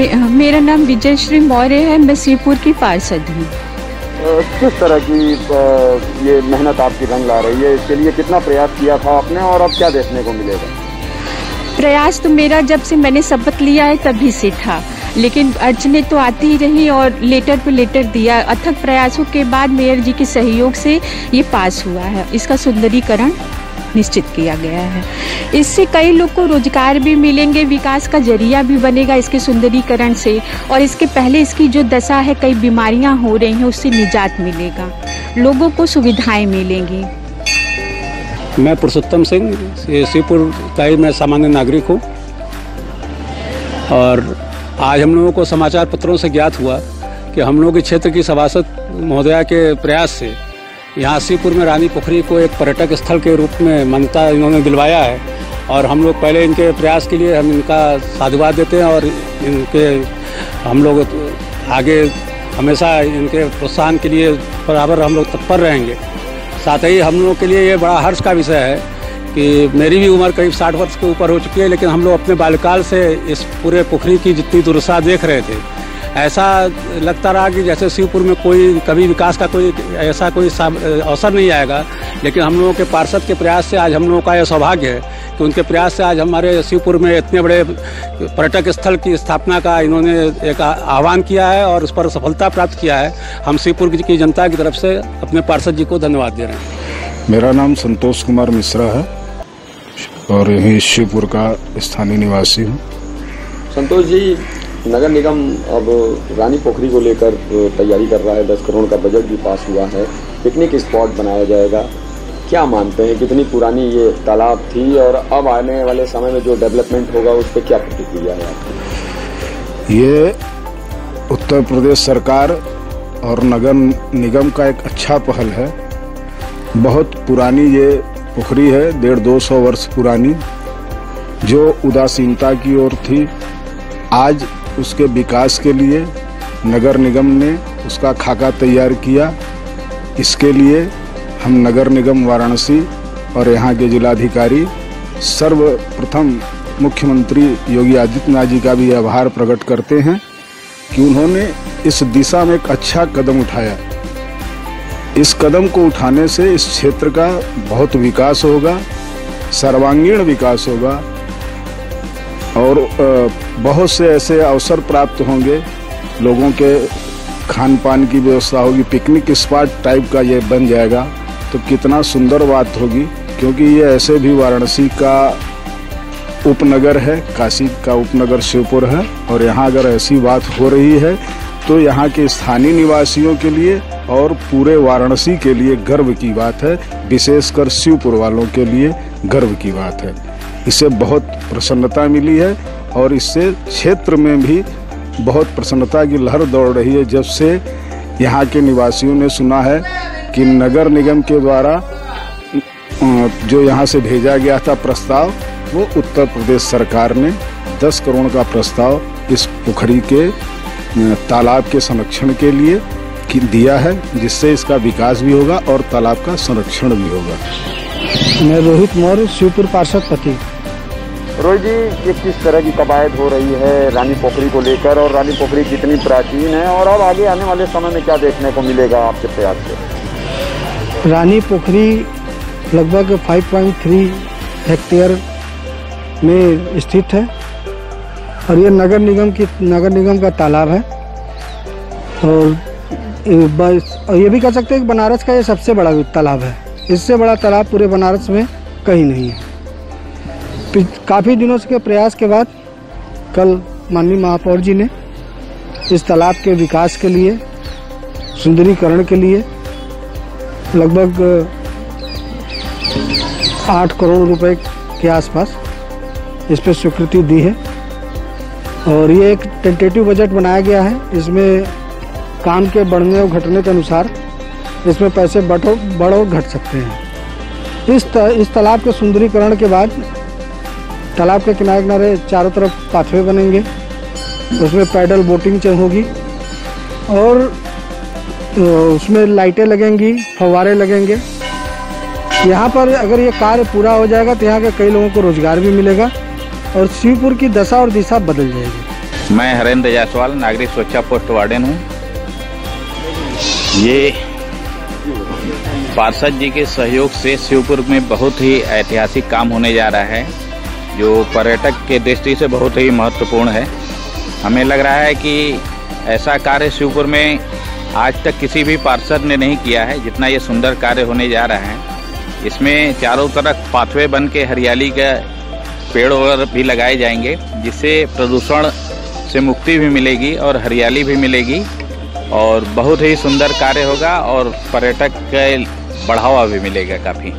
मे, मेरा नाम विजय श्री मौर्य है मैं शिवपुर की पार्षद हूँ। किस तरह की ये मेहनत आपकी रंग ला रही है? इसके लिए कितना प्रयास किया था आपने और अब क्या देखने को मिलेगा? प्रयास तो मेरा जब से मैंने शपथ लिया है तभी से था। लेकिन अड़चने तो आती ही रही और लेटर पे लेटर दिया। अथक प्रयासों के बाद मेयर जी के सहयोग से ये पास हुआ है। इसका सुंदरीकरण निश्चित किया गया है। इससे कई लोग को रोज़गार भी मिलेंगे, विकास का ज़रिया भी बनेगा इसके सुंदरीकरण से और इसके पहले इसकी जो दशा है, कई बीमारियाँ हो रही हैं, उससे निजात मिलेगा। लोगों को सुविधाएँ मिलेंगी। मैं पुरुषोत्तम सिंह शिवपुर का ही मैं सामान्य नागरिक हूँ। और आज हम लोगों को समाचार पत्रों से ज्ञात हुआ कि हम लोगों के क्षेत्र की सभासद महोदया के प्रयास से यहाँ शिवपुर में रानी पोखरी को एक पर्यटक स्थल के रूप में मान्यता इन्होंने दिलवाया है और हम लोग पहले इनके प्रयास के लिए हम इनका साधुवाद देते हैं और इनके, हम लोग आगे हमेशा इनके प्रोत्साहन के लिए बराबर हम लोग तत्पर रहेंगे। साथ ही हम लोग के लिए ये बड़ा हर्ष का विषय है कि मेरी भी उम्र करीब साठ वर्ष के ऊपर हो चुकी है, लेकिन हम लोग अपने बाल्यकाल से इस पूरे पोखरी की जितनी दुर्दशा देख रहे थे ऐसा लगता रहा कि जैसे शिवपुर में कोई कभी विकास का कोई ऐसा कोई अवसर नहीं आएगा लेकिन हम लोगों के पार्षद के प्रयास से आज हम लोगों का यह सौभाग्य है कि उनके प्रयास से आज हमारे शिवपुर में इतने बड़े पर्यटक स्थल की स्थापना का इन्होंने एक आह्वान किया है और उस पर सफलता प्राप्त किया है। हम शिवपुर की जनता की तरफ़ से अपने पार्षद जी को धन्यवाद दे रहे हैं। मेरा नाम संतोष कुमार मिश्रा है और यहीं शिवपुर का स्थानीय निवासी हूँ। संतोष जी नगर निगम अब रानी पोखरी को लेकर तैयारी कर रहा है। दस करोड़ का बजट भी पास हुआ है। पिकनिक स्पॉट बनाया जाएगा। क्या मानते हैं? कितनी पुरानी ये तालाब थी और अब आने वाले समय में जो डेवलपमेंट होगा, उस पर क्या प्रतिक्रिया है ये उत्तर प्रदेश सरकार और नगर निगम का एक अच्छा पहल है। बहुत पुरानी ये पोखरी है, डेढ़ दो सौ वर्ष पुरानी, जो उदासीनता की ओर थी। आज उसके विकास के लिए नगर निगम ने उसका खाका तैयार किया। इसके लिए हम नगर निगम वाराणसी और यहाँ के जिलाधिकारी, सर्वप्रथम मुख्यमंत्री योगी आदित्यनाथ जी का भी आभार प्रकट करते हैं कि उन्होंने इस दिशा में एक अच्छा कदम उठाया। इस कदम को उठाने से इस क्षेत्र का बहुत विकास होगा, सर्वांगीण विकास होगा। और बहुत से ऐसे अवसर प्राप्त होंगे लोगों के खान पान की व्यवस्था होगी पिकनिक स्पॉट टाइप का ये बन जाएगा तो कितना सुंदर बात होगी, क्योंकि ये ऐसे भी वाराणसी का उपनगर है, काशी का उपनगर शिवपुर है, और यहाँ अगर ऐसी बात हो रही है तो यहाँ के स्थानीय निवासियों के लिए और पूरे वाराणसी के लिए गर्व की बात है, विशेषकर शिवपुर वालों के लिए गर्व की बात है। इससे बहुत प्रसन्नता मिली है और इससे क्षेत्र में भी बहुत प्रसन्नता की लहर दौड़ रही है, जब से यहाँ के निवासियों ने सुना है कि नगर निगम के द्वारा जो यहाँ से भेजा गया था प्रस्ताव, वो उत्तर प्रदेश सरकार ने 10 करोड़ का प्रस्ताव इस पोखरी के तालाब के संरक्षण के लिए दिया है, जिससे इसका विकास भी होगा और तालाब का संरक्षण भी होगा। मैं रोहित मौर्य, शिवपुर पार्षद पति। रोहित जी, ये किस तरह की कवायद हो रही है रानी पोखरी को लेकर और रानी पोखरी कितनी प्राचीन है और अब आगे आने वाले समय में क्या देखने को मिलेगा आपके प्रयास से? रानी पोखरी लगभग 5.3 हेक्टेयर में स्थित है और ये नगर निगम की, नगर निगम का तालाब है और बस, और ये भी कह सकते हैं कि बनारस का ये सबसे बड़ा तालाब है। इससे बड़ा तालाब पूरे बनारस में कहीं नहीं है। काफ़ी दिनों के प्रयास के बाद कल माननीय महापौर जी ने इस तालाब के विकास के लिए सुंदरीकरण के लिए लगभग आठ करोड़ रुपए के आसपास इस पर स्वीकृति दी है। और ये एक टेंटेटिव बजट बनाया गया है इसमें काम के बढ़ने और घटने के अनुसार इसमें पैसे बढ़ो बढ़ घट सकते हैं। इस त, इस तालाब के सुंदरीकरण के बाद तालाब के किनारे किनारे चारों तरफ़ पाथवे बनेंगे। उसमें पैडल बोटिंग होगी। और उसमें लाइटें लगेंगी फवारे लगेंगे। यहाँ पर अगर ये कार्य पूरा हो जाएगा तो यहाँ के कई लोगों को रोज़गार भी मिलेगा और शिवपुर की दशा और दिशा बदल जाएगी। मैं हरेंद्र जायसवाल, नागरिक सुरक्षा पोस्ट वार्डन हूँ। ये पार्षद जी के सहयोग से शिवपुर में बहुत ही ऐतिहासिक काम होने जा रहा है। जो पर्यटक के दृष्टि से बहुत ही महत्वपूर्ण है। हमें लग रहा है कि ऐसा कार्य शिवपुर में आज तक किसी भी पार्षद ने नहीं किया है, जितना ये सुंदर कार्य होने जा रहा है। इसमें चारों तरफ़ पाथवे बन के हरियाली का पेड़ और भी लगाए जाएँगे, जिससे प्रदूषण से मुक्ति भी मिलेगी और हरियाली भी मिलेगी और बहुत ही सुंदर कार्य होगा और पर्यटक का बढ़ावा भी मिलेगा काफ़ी।